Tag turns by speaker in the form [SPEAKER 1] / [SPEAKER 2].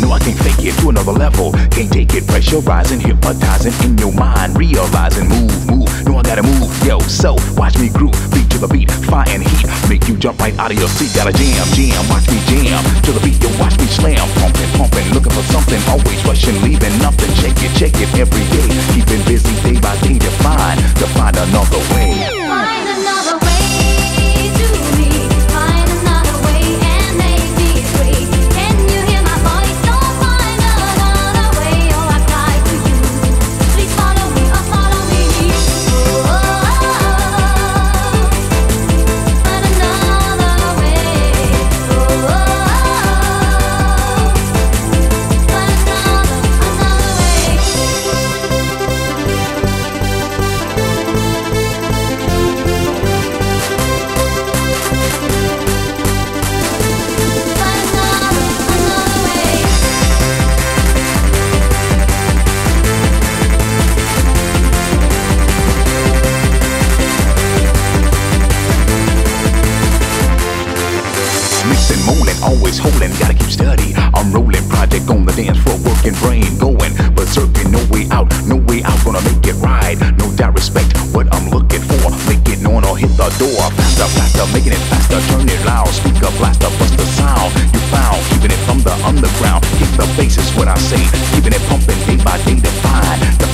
[SPEAKER 1] No, I can't fake it to another level. Can't take it, pressurizing, hypnotizing in your mind. Realizing, move, move. No, I gotta move, yo. So, watch me groove, beat to the beat, fire and heat. Make you jump right out of your seat. Gotta jam, jam, watch me jam. To the beat, yo, watch me slam. Pumping, pumping, looking for something. Always rushing, leaving nothing. Check it, check it every day. Keeping busy day by day to find, to find another way. always holding, gotta keep steady. I'm rolling project on the dance floor, working brain going, but circling, no way out, no way out, gonna make it right. No doubt, respect what I'm looking for, make it known or hit the door. Faster, faster, making it faster, turn it loud, speaker blaster, bust the sound. You found, keeping it from the underground, Keep the bass is what I say, keeping it pumping day by day, define.